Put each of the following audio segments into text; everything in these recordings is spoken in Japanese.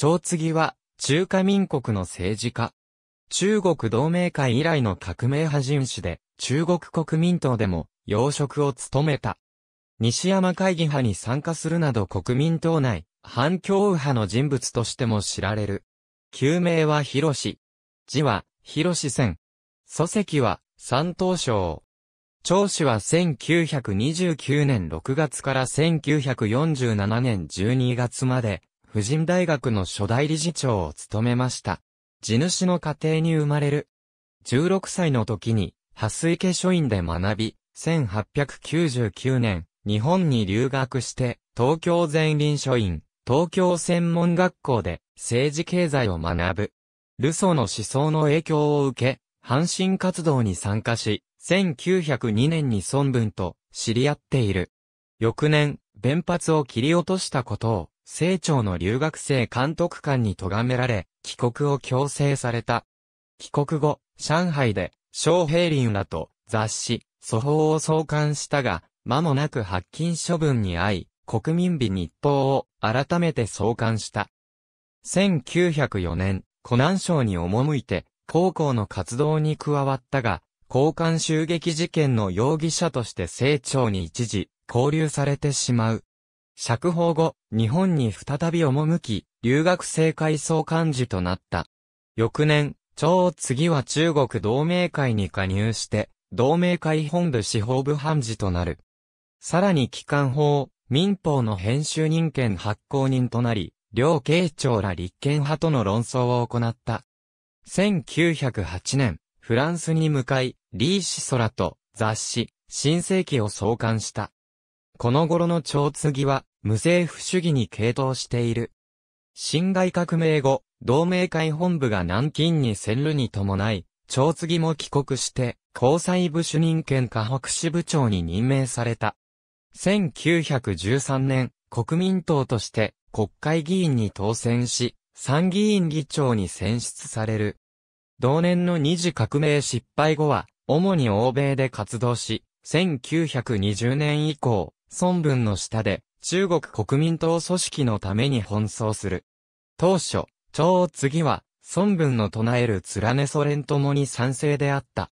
長次は、中華民国の政治家。中国同盟会以来の革命派人士で、中国国民党でも、要職を務めた。西山会議派に参加するなど国民党内、反共右派の人物としても知られる。旧名は広志。字は、広志線。祖籍は、山東省。長子は1929年6月から1947年12月まで、婦人大学の初代理事長を務めました。地主の家庭に生まれる。16歳の時に、破水化書院で学び、1899年、日本に留学して、東京前臨書院、東京専門学校で政治経済を学ぶ。ルソーの思想の影響を受け、阪神活動に参加し、1902年に孫文と知り合っている。翌年、弁髪を切り落としたことを、清朝の留学生監督官に咎められ、帰国を強制された。帰国後、上海で、小平林らと雑誌、粗法を創刊したが、間もなく発禁処分に遭い、国民美日報を改めて創刊した。1904年、湖南省に赴いて、高校の活動に加わったが、交換襲撃事件の容疑者として清朝に一時、交流されてしまう。釈放後、日本に再び赴き、留学生会総幹事となった。翌年、超次は中国同盟会に加入して、同盟会本部司法部判事となる。さらに機関法、民法の編集人権発行人となり、両慶長ら立憲派との論争を行った。1908年、フランスに向かい、リーシソラと雑誌、新世紀を創刊した。この頃の長次は、無政府主義に傾倒している。辛亥革命後、同盟会本部が南京に遷るに伴い、長次も帰国して、交際部主任兼河北支部長に任命された。1913年、国民党として国会議員に当選し、参議院議長に選出される。同年の二次革命失敗後は、主に欧米で活動し、1920年以降、孫文の下で、中国国民党組織のために奔走する。当初、超次は、孫文の唱える連ねソ連ともに賛成であった。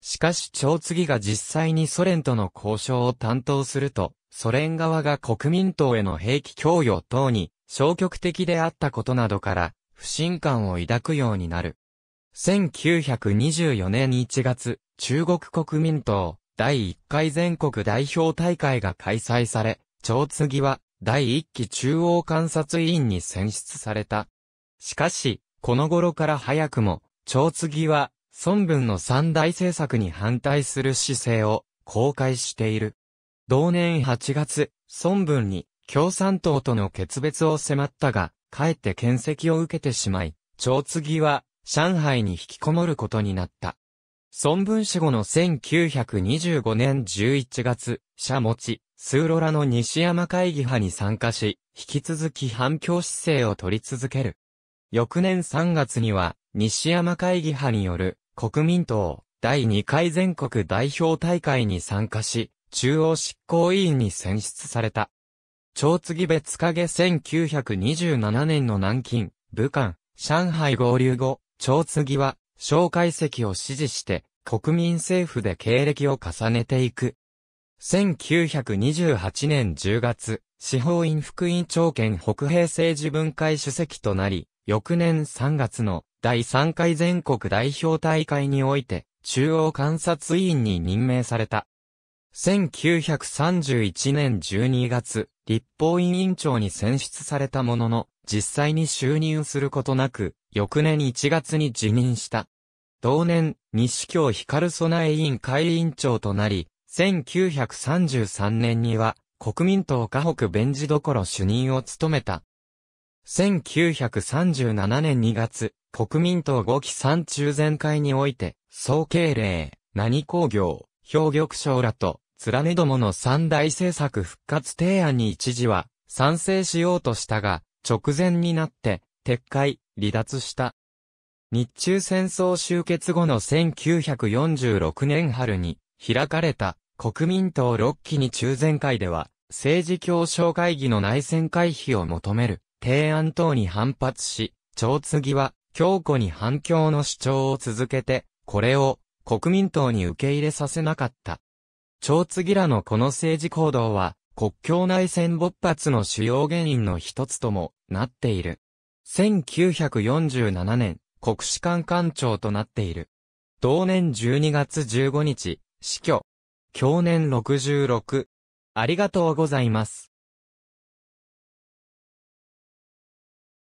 しかし超次が実際にソ連との交渉を担当すると、ソ連側が国民党への兵器供与等に消極的であったことなどから、不信感を抱くようになる。1924年1月、中国国民党第1回全国代表大会が開催され、長次は第1期中央観察委員に選出された。しかし、この頃から早くも、長次は孫文の三大政策に反対する姿勢を公開している。同年8月、孫文に共産党との決別を迫ったが、かえって検責を受けてしまい、長次は上海に引きこもることになった。孫文死後の1925年11月、社持ち、スーロラの西山会議派に参加し、引き続き反共姿勢を取り続ける。翌年3月には、西山会議派による国民党第2回全国代表大会に参加し、中央執行委員に選出された。長次別影1927年の南京、武漢、上海合流後、長次は、蒋介石を支持して、国民政府で経歴を重ねていく。1928年10月、司法院副院長兼北平政治分会主席となり、翌年3月の第3回全国代表大会において、中央観察委員に任命された。1931年12月、立法院委員長に選出されたものの、実際に就任することなく、翌年1月に辞任した。同年、西京光備委員会委員長となり、1933年には、国民党河北弁事所主任を務めた。1937年2月、国民党5期三中全会において、総経令、何工業、兵玉省らと、連ねどもの三大政策復活提案に一時は賛成しようとしたが、直前になって撤回、離脱した。日中戦争終結後の1946年春に開かれた国民党6期に中全会では政治協商会議の内戦回避を求める提案等に反発し、長次は強固に反共の主張を続けて、これを国民党に受け入れさせなかった。長次らのこの政治行動は、国境内戦勃発の主要原因の一つともなっている。1947年、国士官官長となっている。同年12月15日、死去。去年66。ありがとうございます。